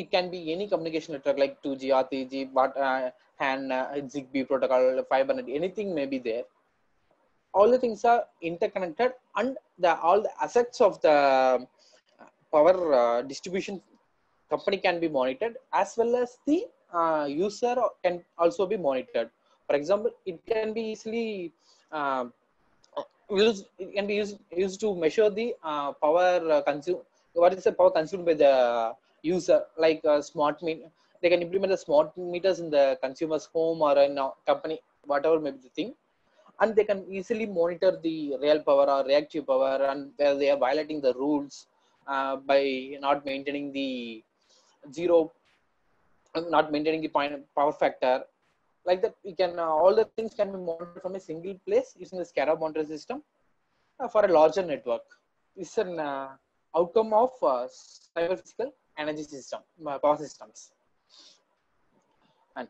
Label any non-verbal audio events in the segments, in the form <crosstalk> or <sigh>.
it can be any communication network like 2G, R3G, but uh, and uh, Zigbee protocol, fiber net, anything may be there. All the things are interconnected, and the all the assets of the power uh, distribution company can be monitored as well as the uh, user can also be monitored. For example, it can be easily uh, used. It can be used used to measure the uh, power uh, consume. What is the power consumed by the user? Like uh, smart meter, they can implement the smart meters in the consumer's home or in a company, whatever may be the thing, and they can easily monitor the real power or reactive power and where they are violating the rules uh, by not maintaining the zero not maintaining the point power factor like that we can uh, all the things can be monitored from a single place using the SCADA monitor system uh, for a larger network it's an uh, outcome of uh, cyber physical energy system uh, power systems. And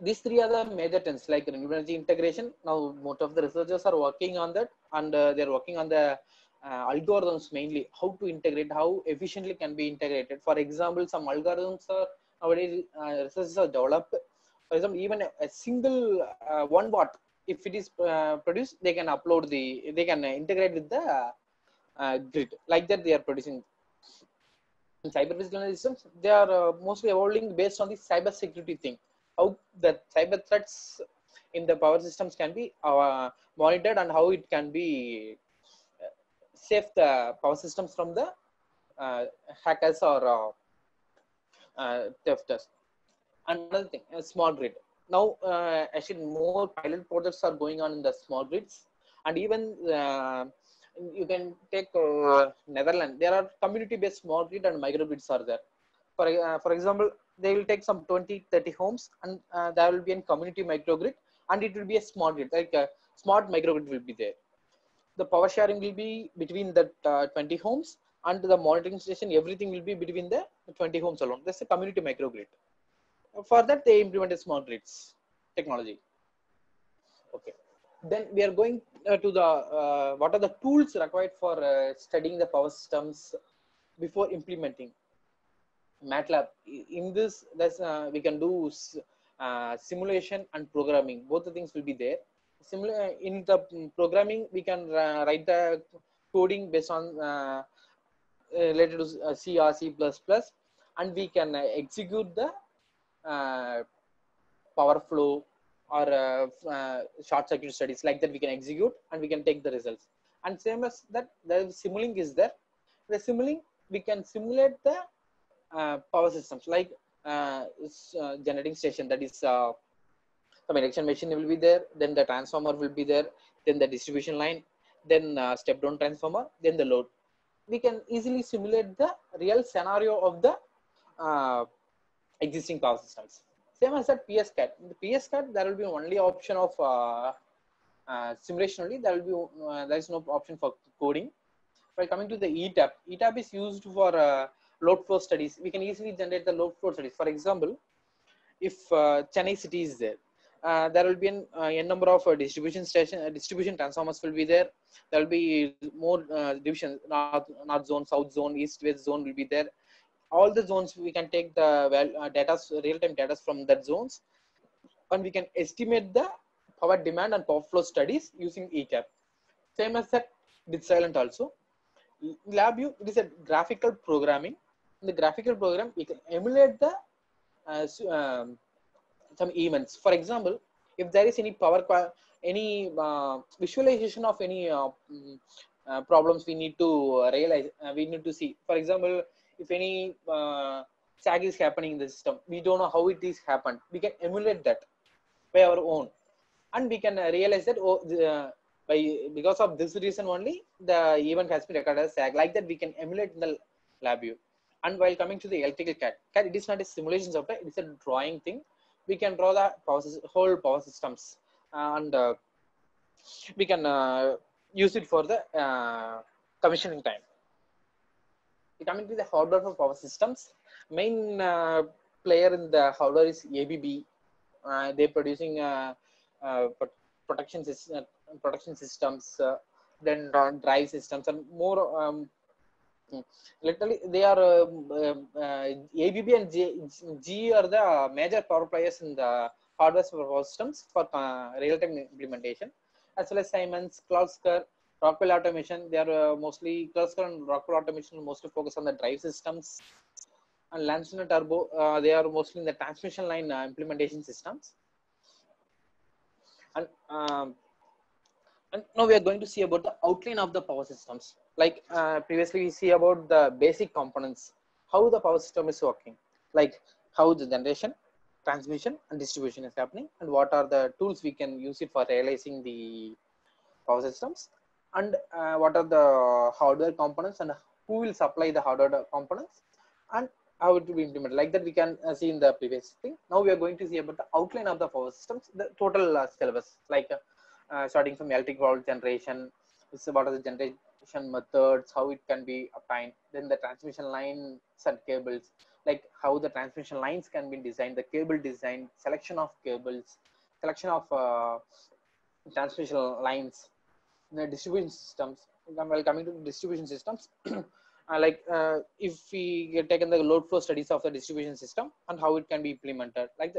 these three are the major trends like renewable energy integration. Now most of the researchers are working on that and uh, they're working on the uh, algorithms mainly how to integrate how efficiently can be integrated. For example some algorithms are nowadays uh, researchers are developed. For example even a, single uh, one watt if it is uh, produced they can upload the they can integrate with the uh, grid like that they are producing cyber physical systems they are uh, mostly evolving based on the cyber security thing how the cyber threats in the power systems can be uh, monitored and how it can be save the power systems from the uh, hackers or uh, uh, thefters. Another thing, small grid. Now, uh, actually, more pilot projects are going on in the small grids, and even uh, you can take uh, Netherlands. There are community-based small grid and microgrids are there. For uh, for example, they will take some 20, 30 homes, and uh, there will be a community microgrid, and it will be a small grid. Like a smart microgrid will be there the power sharing will be between the uh, 20 homes and the monitoring station everything will be between the 20 homes alone that's a community microgrid for that they implemented smart grids technology okay then we are going uh, to the uh, what are the tools required for uh, studying the power systems before implementing? Matlab in this uh, we can do uh, simulation and programming. Both the things will be there. Similar in the programming we can uh, write the coding based on uh, related to uh, c or c++ and we can uh, execute the uh, power flow or uh, uh, short circuit studies like that we can execute and we can take the results. And same as that the simulink is there. The simulink we can simulate the uh, power systems like generating station that is some induction machine will be there then the transformer will be there then the distribution line then uh, step down transformer then the load. We can easily simulate the real scenario of the uh, existing power systems same as that PSCAD in the PSCAD there will be only option of uh, uh, simulation only. There will be uh, there is no option for coding. By coming to the etap etap is used for uh, load flow studies. We can easily generate the load flow studies. For example if uh, chennai city is there uh, there will be an uh, n number of uh, distribution station uh, distribution transformers will be there. There will be more divisions north, north zone south zone east west zone will be there all the zones we can take the well uh, data real time data from that zones and we can estimate the power demand and power flow studies using etap same as that DIgSILENT also. LabVIEW it is a graphical programming. In the graphical program we can emulate the uh, um, some events. For example if there is any power any uh, visualization of any uh, mm, uh, problems we need to realize uh, we need to see. For example if any uh, sag is happening in the system we don't know how it is happened. We can emulate that by our own. And we can uh, realize that oh, the, uh, by because of this reason only the event has been recorded as sag like that we can emulate in the lab view. And while coming to the electrical CAD it is not a simulation software it is a drawing thing. We can draw the power, whole power systems and uh, we can uh, use it for the uh, commissioning time coming to the hardware for power systems. Main uh, player in the hardware is abb uh, they're producing uh, uh, protection system, protection systems uh, then uh, drive systems and more um, literally they are uh, uh, ABB and G, G are the major power players in the hardware for power systems for uh, real-time implementation, as well as Siemens, Kirloskar, Rockwell Automation. They are uh, mostly Kirloskar and Rockwell Automation mostly focus on the drive systems, and Larsen Toubro. Uh, they are mostly in the transmission line uh, implementation systems. And um, and now we are going to see about the outline of the power systems like uh, previously we see about the basic components how the power system is working like how the generation transmission and distribution is happening and what are the tools we can use it for realizing the power systems and uh, what are the hardware components and who will supply the hardware components? And how it will be implemented. Like that we can uh, see in the previous thing. Now we are going to see about the outline of the power systems the total uh, syllabus. Like uh, uh, starting from electric power generation, what are the generation methods, how it can be obtained, then the transmission line set cables, like how the transmission lines can be designed, the cable design, selection of cables, selection of uh, transmission lines, the distribution systems. While coming to distribution systems, <clears throat> uh, like uh, if we get taken the load flow studies of the distribution system and how it can be implemented, like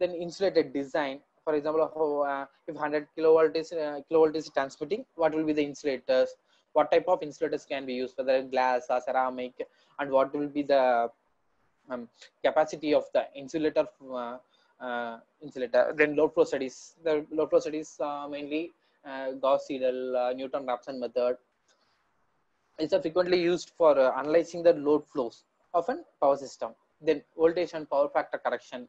then insulated design for example, how, uh, if 100 kilovolt is kilovolt is transmitting, what will be the insulators? What type of insulators can be used, whether glass or ceramic, and what will be the um, capacity of the insulator uh, uh insulator? Then load flow studies. The load flow studies uh, mainly uh, Gauss Seidel, Newton-Raphson method. It's frequently used for analyzing the load flows of a power system. Then voltage and power factor correction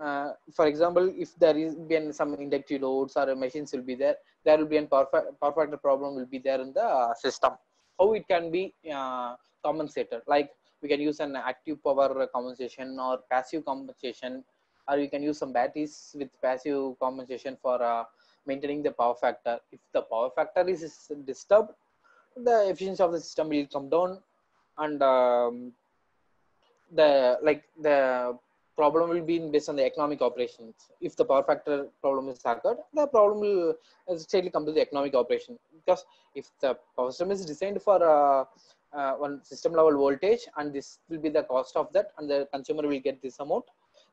uh, for example, if there is been some inductive loads or machines will be there, there will be a power, power factor problem will be there in the uh, system. How it can be uh, compensated? Like we can use an active power compensation or passive compensation, or we can use some batteries with passive compensation for uh, maintaining the power factor. If the power factor is disturbed, the efficiency of the system will come down, and um, the like the problem will be based on the economic operations. If the power factor problem is occurred, the problem will straightly come to the economic operation. Because if the power system is designed for uh, uh, one system level voltage and this will be the cost of that and the consumer will get this amount,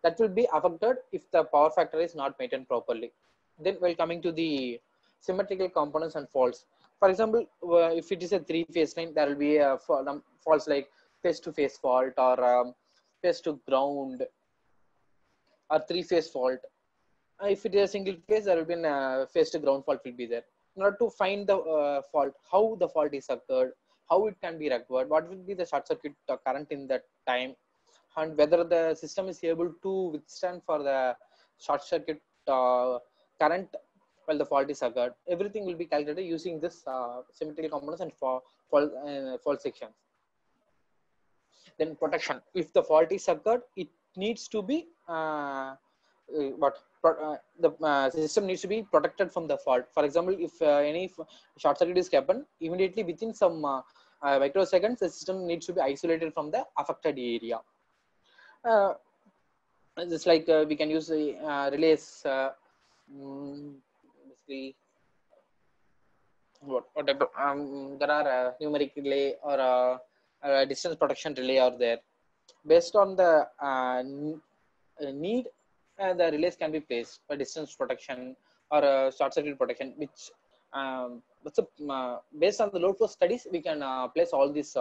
that will be affected if the power factor is not maintained properly. Then while coming to the symmetrical components and faults. For example, uh, if it is a three-phase line, there will be a um, faults like phase-to-phase fault or um, phase to ground or three phase fault. Uh, if it is a single phase, there will be a phase to ground fault will be there. In order to find the uh, fault, how the fault is occurred, how it can be recovered, what will be the short circuit uh, current in that time, and whether the system is able to withstand for the short circuit uh, current while the fault is occurred. Everything will be calculated using this uh, symmetrical components and fault, fault, uh, sections. Then protection. If the fault is occurred, it needs to be uh, uh what uh, the uh, system needs to be protected from the fault. For example, if uh, any short circuit is happened, immediately within some uh, microseconds, the system needs to be isolated from the affected area. just like we can use relays, um, basically, what, what um, there are numeric relay or distance protection relay are there based on the uh, uh, need, uh, the relays can be placed for distance protection or uh, short circuit protection, which um, uh, based on the load flow studies, we can uh, place all these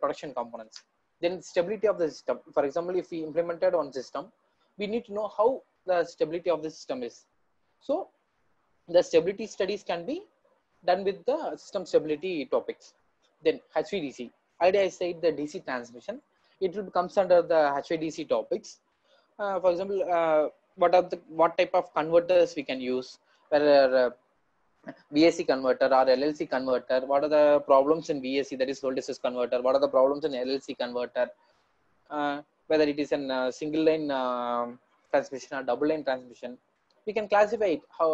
protection components. Then stability of the system. For example, if we implemented one system, we need to know how the stability of the system is. So the stability studies can be done with the system stability topics. Then HVDC. Already I said the DC transmission it comes under the HVDC topics. Uh, for example, uh, what are the what type of converters we can use? Whether uh, converter or LLC converter. What are the problems in VSC that is voltage converter? What are the problems in LLC converter? Uh, whether it is a uh, single line uh, transmission or double line transmission, we can classify it how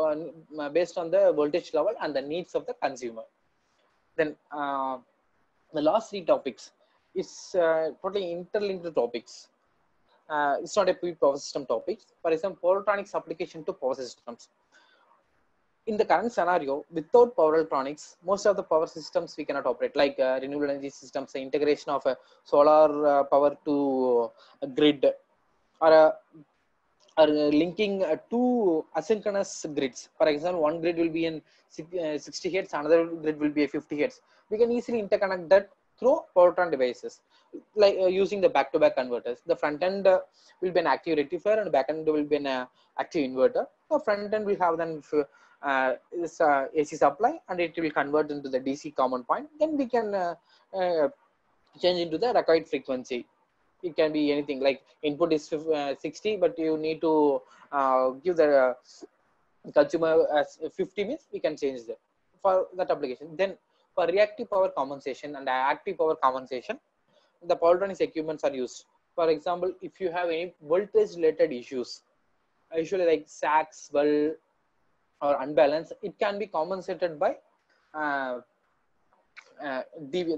uh, based on the voltage level and the needs of the consumer. Then the last three topics is uh, totally interlinked topics. Uh, it's not a pure power system topic. For example, power electronics application to power systems. in the current scenario, without power electronics, most of the power systems we cannot operate, like uh, renewable energy systems, the integration of a solar uh, power to a grid, or, uh, or linking uh, two asynchronous grids. For example, one grid will be in uh, 60 hertz, another grid will be a 50 hertz. We can easily interconnect that through electron devices, like uh, using the back-to-back converters. The front end uh, will be an active rectifier, and back end will be an uh, active inverter. The front end will have then uh, this uh, AC supply and it will convert into the DC common point. Then we can uh, uh, change into the required frequency. It can be anything like input is uh, 60, but you need to uh, give the uh, consumer as 50 means we can change that for that application. Then for reactive power compensation and active power compensation, the power electronics equipments are used. For example, if you have any voltage related issues, usually like sag, swell, or unbalanced, it can be compensated by uh, uh,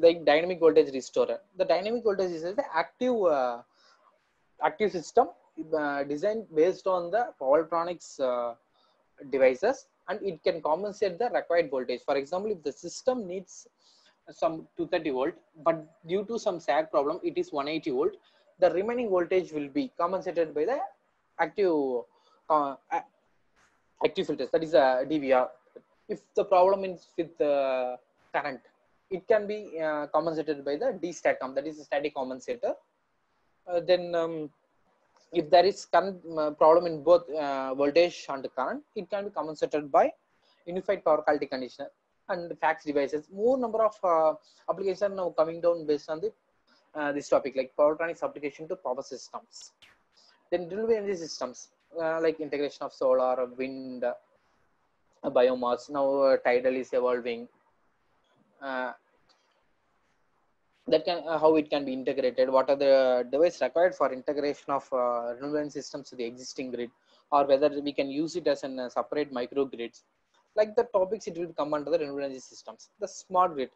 like dynamic voltage restorer. The dynamic voltage is the active uh, active system uh, designed based on the electronics uh, devices, and it can compensate the required voltage. For example, if the system needs some 230 volt, but due to some sag problem, it is 180 volt. The remaining voltage will be compensated by the active uh, active filters that is a dvr if the problem is with the current it can be uh, compensated by the dstatcom that is a static compensator uh, then um, if there is uh, problem in both uh, voltage and current it can be compensated by unified power quality conditioner and FACTS devices more number of uh, applications now coming down based on the uh, this topic like power electronics application to power systems then renewable energy systems like integration of solar, wind, biomass. Now tidal is evolving. Uh, that can uh, how it can be integrated. What are the devices required for integration of uh, renewable systems to the existing grid, or whether we can use it as a separate microgrids. Like the topics, it will come under the renewable energy systems. The smart grid.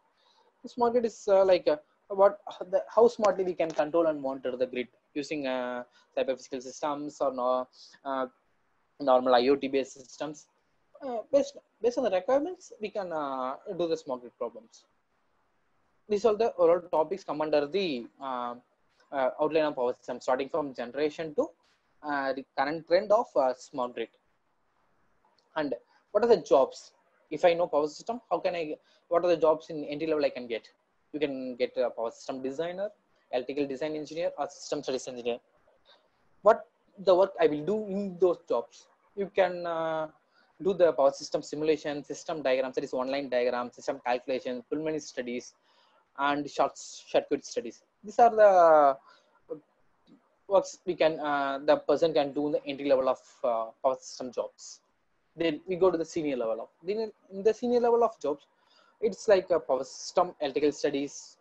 The smart grid is uh, like uh, what the, how smartly we can control and monitor the grid using uh, cyber physical systems or no, normal IoT based systems. Uh, based based on the requirements, we can uh, do the small grid problems. These are the overall topics come under the uh, uh, outline of power system, starting from generation to uh, the current trend of uh, smart grid. And what are the jobs? If I know power system, how can I? What are the jobs in entry level I can get? You can get a power system designer, electrical design engineer, or system studies engineer. What the work I will do in those jobs? You can do the power system simulation, system diagrams, that is one-line diagram, system calculation, preliminary studies, and short circuit studies. These are the works we can uh, the person can do in the entry level of uh, power system jobs. Then we go to the senior level of then in the senior level of jobs, it's like a power system electrical studies,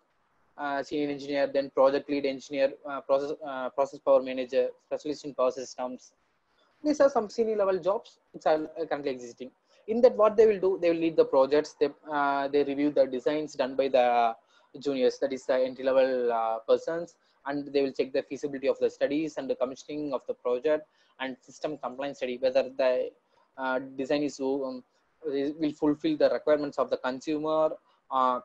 uh, senior engineer, then project lead engineer, uh, process uh, process power manager, specialist in power systems. These are some senior level jobs which are uh, currently existing. In that, what they will do, they will lead the projects. They uh, they review the designs done by the juniors, that is the entry level uh, persons, and they will check the feasibility of the studies and the commissioning of the project and system compliance study whether the uh, design is um, will fulfill the requirements of the consumer uh,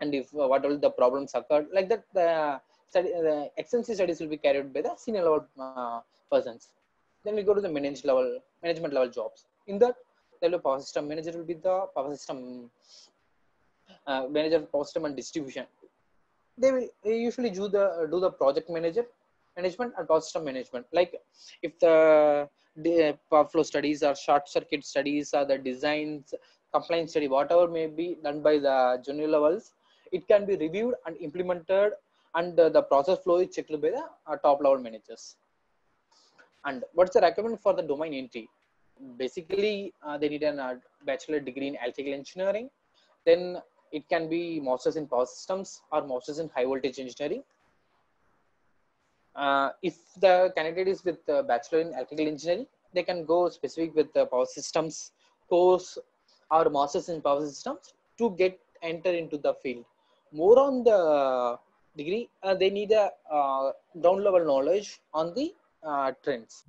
and if uh, what all the problems occurred like that the study the extensive studies will be carried by the senior level uh, persons then we go to the management level management level jobs. In that the power system manager will be the power system uh, manager power system and distribution. They will they usually do the do the project manager management and power system management. Like if the power flow studies or short circuit studies or the designs compliance study whatever may be done by the junior levels it can be reviewed and implemented and uh, the process flow is checked by the uh, top level managers and what's the requirement for the domain entry? Basically uh, they need a uh, bachelor degree in electrical engineering. Then it can be masters in power systems or masters in high voltage engineering. Uh, if the candidate is with uh, bachelor in electrical engineering they can go specific with the power systems course or masters in power systems to get enter into the field. More on the degree uh, they need a uh, ground level knowledge on the Uh, trends